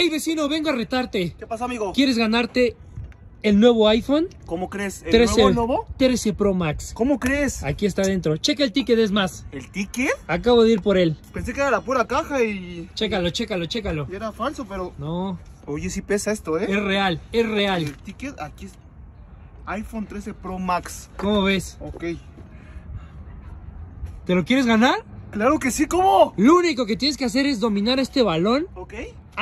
Hey vecino, vengo a retarte. ¿Qué pasa, amigo? ¿Quieres ganarte el nuevo iPhone? ¿Cómo crees? ¿El 13, nuevo nuevo? 13 Pro Max. ¿Cómo crees? Aquí está adentro. Checa el ticket, es más. ¿El ticket? Acabo de ir por él. Pensé que era la pura caja y... Chécalo, chécalo, chécalo. y era falso, pero... No, Oye, sí pesa esto, ¿eh? es real, es real. El ticket aquí es iPhone 13 Pro Max. ¿Cómo ves? Ok. ¿Te lo quieres ganar? Claro que sí, ¿cómo? Lo único que tienes que hacer es dominar este balón Ok.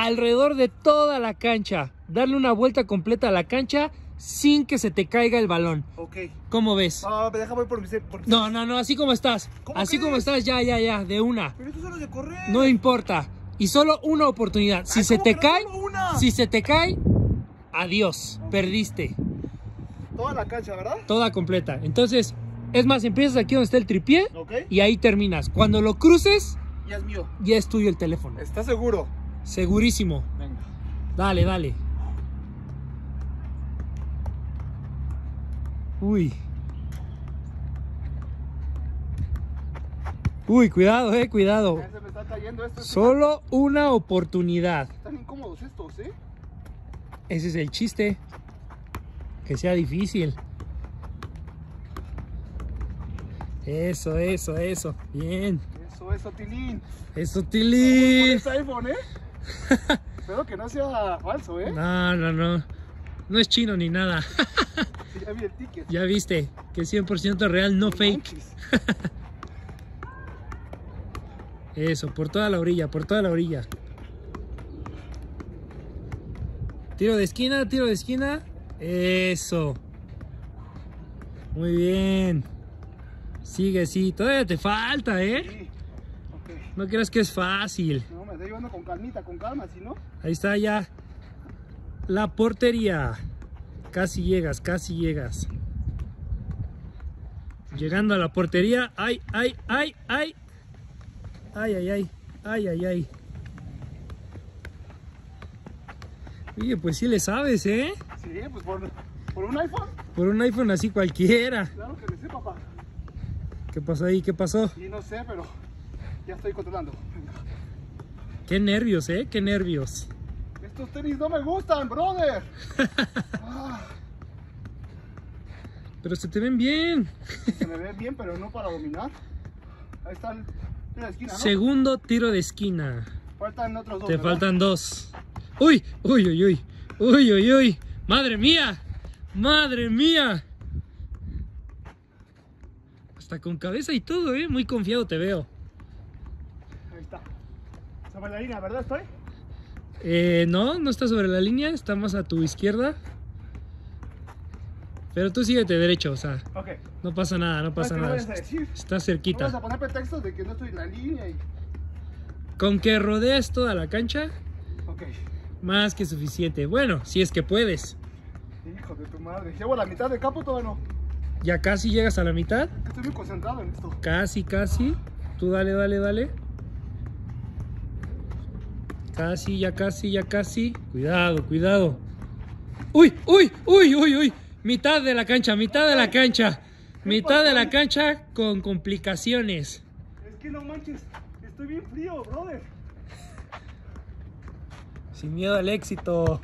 Alrededor de toda la cancha. Darle una vuelta completa a la cancha sin que se te caiga el balón. Ok. ¿Cómo ves? Ah, deja voy por mi... Por... No, no, no, así como estás. ¿Cómo Así crees? como estás, ya, ya, ya, de una. Pero esto solo es de correr. No importa. Y solo una oportunidad. Si Ay, se ¿cómo te no cae, solo si se te cae, adiós. Perdiste. Toda la cancha, ¿verdad? Toda completa. Entonces, es más, empiezas aquí donde está el tripié Ok. y ahí terminas. Cuando lo cruces, Ya es mío. ya es tuyo el teléfono. ¿Estás seguro? Segurísimo. Venga. Dale, dale. Uy. Uy, cuidado, eh, cuidado. Ya se me está cayendo esto. Solo una oportunidad. Están incómodos estos, ¿eh? Ese es el chiste. Que sea difícil. Eso, eso, eso. Bien. Eso, eso, Tilín. Eso, iPhone, ¿eh? Espero que no sea falso, ¿eh? No, no, no. No es chino ni nada. Ya vi el ticket. Ya viste que es 100% real, no fake. Eso, por toda la orilla, por toda la orilla. Tiro de esquina, tiro de esquina. Eso. Muy bien. Sigue, sí. Todavía te falta, ¿eh? Sí. No creas que es fácil. No, con calmita, con calma, si no. Ahí está ya. La portería. Casi llegas, casi llegas. Llegando a la portería. ¡Ay, ay, ay, ay! ¡Ay, ay, ay! ¡Ay, ay, ay! Oye, pues sí le sabes, ¿eh? Sí, pues por, por un iPhone. Por un iPhone así cualquiera. Claro que le sé, papá. ¿Qué pasó ahí? ¿Qué pasó? Sí, no sé, pero ya estoy controlando. Qué nervios, ¿eh? Qué nervios. Estos tenis no me gustan, brother. Ah, Pero se te ven bien. se me ve bien, pero no para dominar. Ahí está el, en la esquina, ¿no? Segundo tiro de esquina. Faltan otros dos. Te ¿verdad? faltan dos. Uy, uy, uy, uy. Uy, uy, uy. Madre mía. Madre mía. Hasta con cabeza y todo, ¿eh? Muy confiado te veo. Ahí está. Sobre la línea, ¿verdad? Estoy. Eh, no, no está sobre la línea. Está más a tu izquierda. Pero tú síguete derecho, o sea, Ok. no pasa nada, no pasa ¿Qué me nada. vayas a decir? Está No cerquita. vas a poner pretextos de que no estoy en la línea y... Con que rodees toda la cancha, Ok. más que suficiente. Bueno, si es que puedes. Hijo de tu madre. Llevo la mitad del campo, todavía no. Ya casi llegas a la mitad. Estoy muy concentrado en esto. Casi, casi. Tú dale, dale, dale. Casi, ya casi, ya casi. Cuidado, cuidado. Uy, uy, uy, uy, uy. Mitad de la cancha, mitad de la cancha. Mitad de la cancha con complicaciones. Es que no manches. Estoy bien frío, brother. Sin miedo al éxito.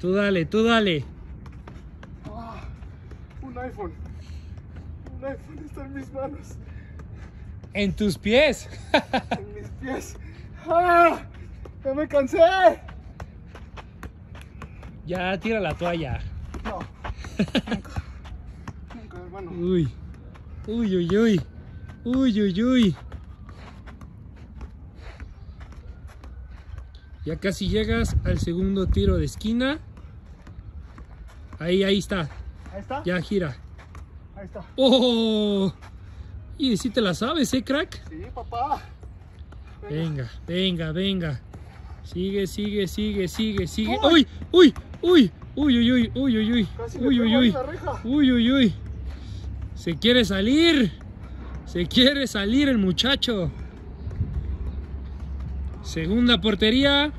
Tú dale, tú dale. Ah, un iPhone. Un iPhone está en mis manos. En tus pies. En mis pies. ¡Ah! ¡Ya me cansé! ya tira la toalla. No. Nunca. Nunca, hermano. Uy. Uy, uy, uy. Uy, uy, uy. Ya casi llegas al segundo tiro de esquina. Ahí, ahí está. Ahí está. Ya gira. Ahí está. ¡Oh! Y si te la sabes, ¿eh, crack? Sí, papá. Venga, venga, venga. Sigue, sigue, sigue, sigue, sigue. ¡Uy! ¡Uy! ¡Uy! ¡Uy! ¡Uy, uy, uy! ¡Uy, uy, uy! ¡Uy, uy. ¡Uy, uy, uy! Se quiere salir. Se quiere salir el muchacho. Segunda portería.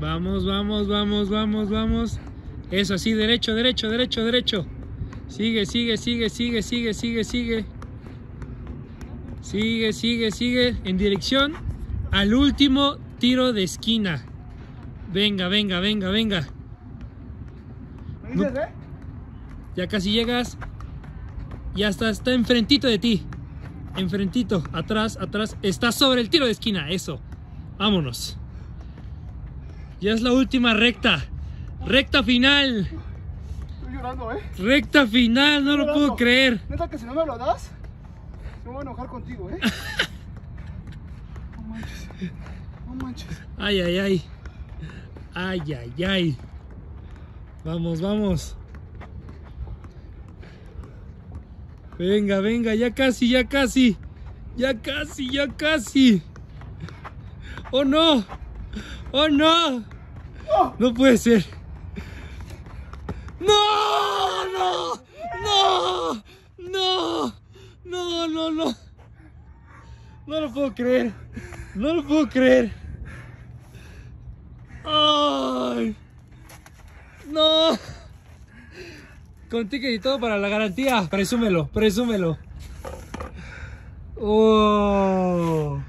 Vamos, vamos, vamos, vamos, vamos. Eso así, derecho, derecho, derecho, derecho. Sigue, sigue, sigue, sigue, sigue, sigue, sigue. Sigue, sigue, sigue en dirección al último tiro de esquina. Venga, venga, venga, venga. ¿Me dices, eh? Ya casi llegas. Ya está, está enfrentito de ti. Enfrentito, atrás, atrás. Está sobre el tiro de esquina, eso. Vámonos. Ya es la última recta. Recta final. Estoy llorando, eh. Recta final, no lo Llorando. puedo creer. Neta que si no me lo das, me voy a enojar contigo, eh. No manches. No manches. Ay, ay, ay. Ay, ay, ay. Vamos, vamos. Venga, venga, ya casi, ya casi. Ya casi, ya casi. Oh no. Oh no. ¡Oh! No puede ser. No, no. No. No. No, no, lo puedo creer. No lo puedo creer. Ay. No. Con ticket y todo para la garantía. Presúmelo, presúmelo. Oh.